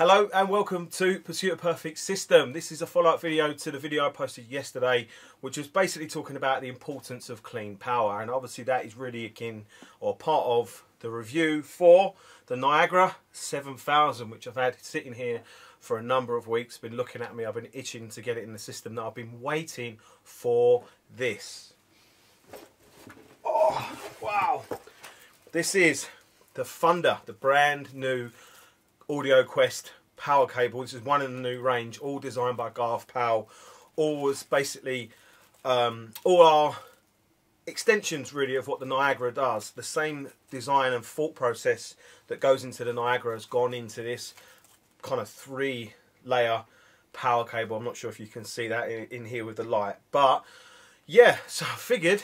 Hello and welcome to Pursuit of Perfect System. This is a follow-up video to the video I posted yesterday, which was basically talking about the importance of clean power. And obviously that is really akin or part of the review for the Niagara 7000, which I've had sitting here for a number of weeks. Been looking at me, I've been itching to get it in the system. Now I've been waiting for this. Oh, wow. This is the Thunder, the brand new Audio Quest power cable. This is one in the new range, all designed by Garth Powell. All was basically um, all our extensions really of what the Niagara does. The same design and thought process that goes into the Niagara has gone into this kind of three layer power cable. I'm not sure if you can see that in, in here with the light, but yeah, so I figured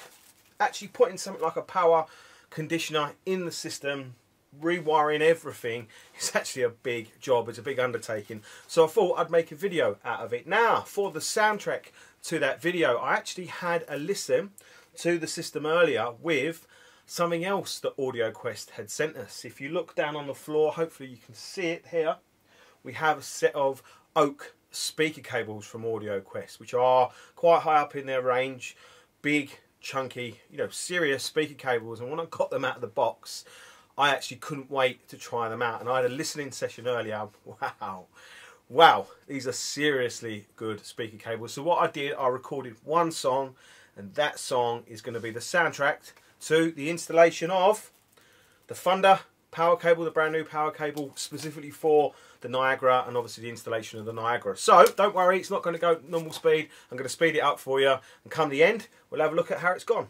actually putting something like a power conditioner in the system rewiring everything is actually a big job it's a big undertaking. So I thought I'd make a video out of it. Now for the soundtrack to that video I actually had a listen to the system earlier with something else that Audio Quest had sent us. If you look down on the floor hopefully you can see it here. We have a set of oak speaker cables from Audio Quest which are quite high up in their range. Big chunky you know serious speaker cables and when I got them out of the box I actually couldn't wait to try them out. And I had a listening session earlier. Wow. Wow, these are seriously good speaker cables. So what I did, I recorded one song, and that song is going to be the soundtrack to the installation of the Thunder power cable, the brand new power cable, specifically for the Niagara, and obviously the installation of the Niagara. So, don't worry, it's not going to go normal speed. I'm going to speed it up for you, and come the end, we'll have a look at how it's gone.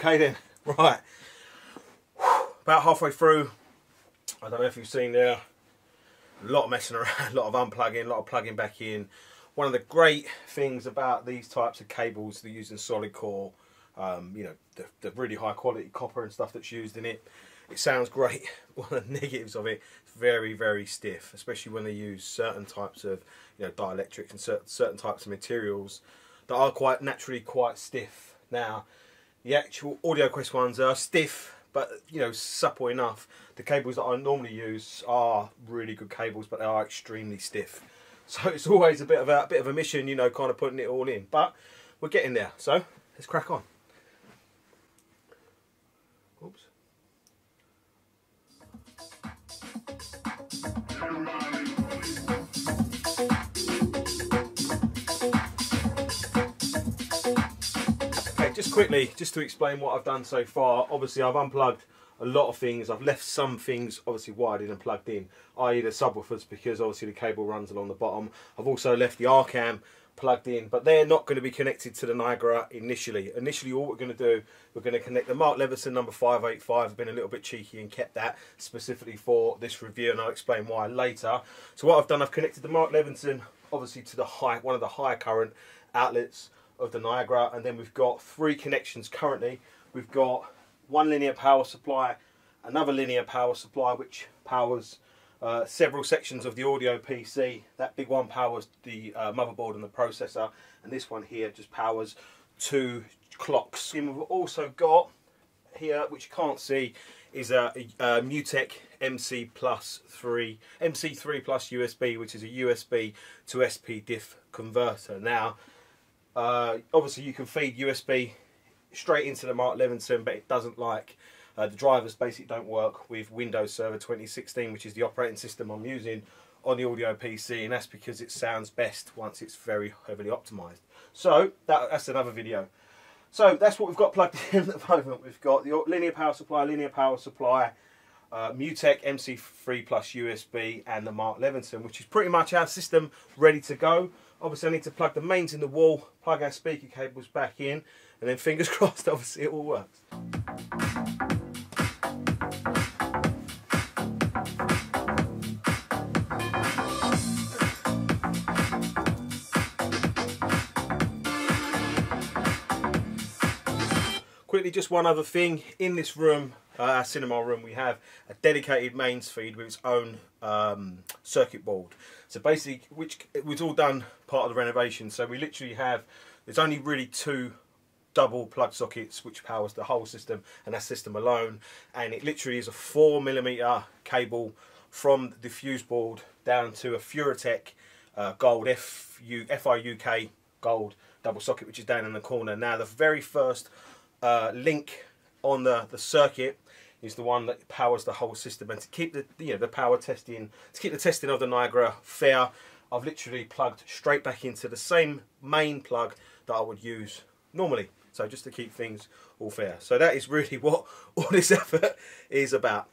Okay then, right. About halfway through, I don't know if you've seen there, a lot of messing around, a lot of unplugging, a lot of plugging back in. One of the great things about these types of cables, they're using solid core, um, you know, the, the really high quality copper and stuff that's used in it. It sounds great. One of the negatives of it, it's very, very stiff, especially when they use certain types of, you know, dielectrics and certain, certain types of materials that are quite naturally quite stiff. Now, the actual Audio Quest ones are stiff, but you know, supple enough. The cables that I normally use are really good cables, but they are extremely stiff. So it's always a bit of a, a bit of a mission, you know, kind of putting it all in. But we're getting there. So let's crack on. Oops. Quickly, just to explain what I've done so far. Obviously, I've unplugged a lot of things. I've left some things obviously wired in and plugged in, i.e. the subwoofers, because obviously the cable runs along the bottom. I've also left the Arcam plugged in, but they're not going to be connected to the Niagara initially. Initially, all we're going to do, we're going to connect the Mark Levinson number 585. I've been a little bit cheeky and kept that specifically for this review, and I'll explain why later. So what I've done, I've connected the Mark Levinson, obviously to the high, one of the higher current outlets of the Niagara, and then we've got three connections currently. We've got one linear power supply, another linear power supply which powers uh, several sections of the audio PC. That big one powers the uh, motherboard and the processor, and this one here just powers two clocks. And we've also got here, which you can't see, is a, a Mutec MC Plus 3, MC3 Plus USB, which is a USB to S/PDIF converter. Now, uh, obviously you can feed USB straight into the Mark Levinson, but it doesn't like uh, the drivers basically don't work with Windows Server 2016, which is the operating system I'm using on the audio PC, and that's because it sounds best once it's very heavily optimized. So that, that's another video. So that's what we've got plugged in at the moment. We've got the linear power supply, linear power supply, uh, Mutec MC3 Plus USB, and the Mark Levinson, which is pretty much our system ready to go. Obviously, I need to plug the mains in the wall, plug our speaker cables back in, and then fingers crossed, obviously, it all works. Quickly, just one other thing. In this room, uh, our cinema room, we have a dedicated mains feed with its own um, circuit board. So basically, which it was all done part of the renovation. So we literally have, there's only really two double plug sockets which powers the whole system and that system alone. And it literally is a four millimeter cable from the fuse board down to a Furutech uh, gold FU, FIUK gold double socket which is down in the corner. Now the very first uh, link on the, the circuit is the one that powers the whole system. And to keep the you know the power testing to keep the testing of the Niagara fair I've literally plugged straight back into the same main plug that I would use normally. So just to keep things all fair. So that is really what all this effort is about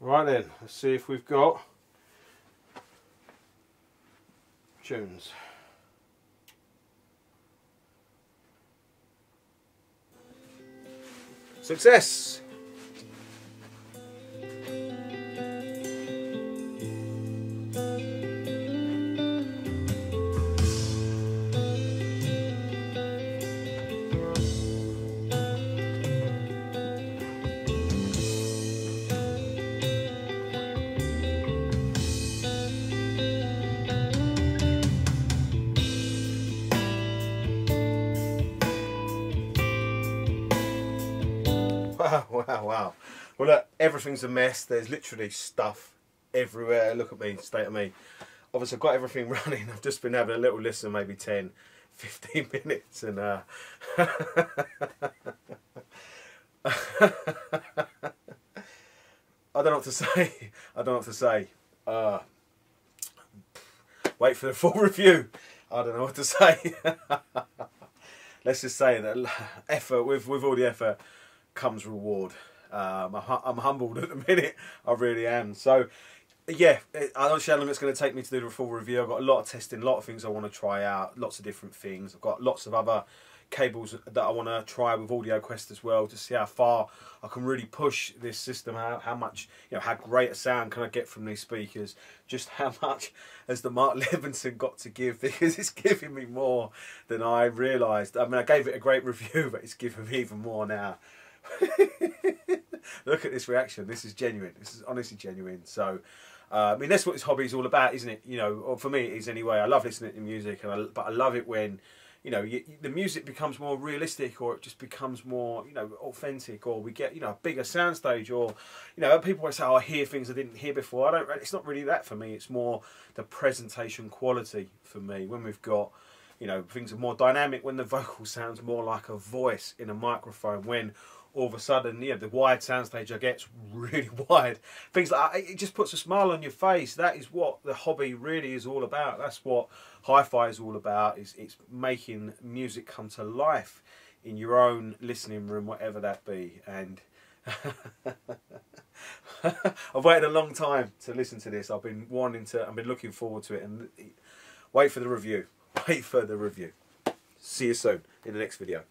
Right then, let's see if we've got tunes. Success! Wow, wow. Well, look, everything's a mess. There's literally stuff everywhere. Look at me, state of me. Obviously, I've got everything running. I've just been having a little listen, maybe 10, 15 minutes and uh, I don't know what to say. I don't know what to say. Uh, wait for the full review. I don't know what to say. Let's just say that effort with with all the effort comes reward. Um, I'm, humbled at the minute. I really am. So yeah, I don't know long it's going to take me to do the full review. I've got a lot of testing, a lot of things I want to try out, lots of different things. I've got lots of other cables that I want to try with Audio Quest as well to see how far I can really push this system. How, how much, you know, how great a sound can I get from these speakers? Just how much has the Mark Levinson got to give? Because it's giving me more than I realised. I mean, I gave it a great review, but it's giving me even more now. Look at this reaction. This is genuine. This is honestly genuine. So. Uh, I mean, that's what this hobby is all about, isn't it? You know, or for me, it is anyway. I love listening to music, and I, but I love it when you know, you, the music becomes more realistic, or it just becomes more, you know, authentic, or we get, you know, a bigger soundstage, or, you know, people say, "Oh, I hear things I didn't hear before." I don't. It's not really that for me. It's more the presentation quality for me when we've got, you know, things are more dynamic. When the vocal sounds more like a voice in a microphone. When all of a sudden, yeah, the wide soundstage gets really wide. Things like that, it just puts a smile on your face. That is what the hobby really is all about. That's what hi-fi is all about. Is it's making music come to life in your own listening room, whatever that be. And I've waited a long time to listen to this. I've been wanting to. I've been looking forward to it. And wait for the review. Wait for the review. See you soon in the next video.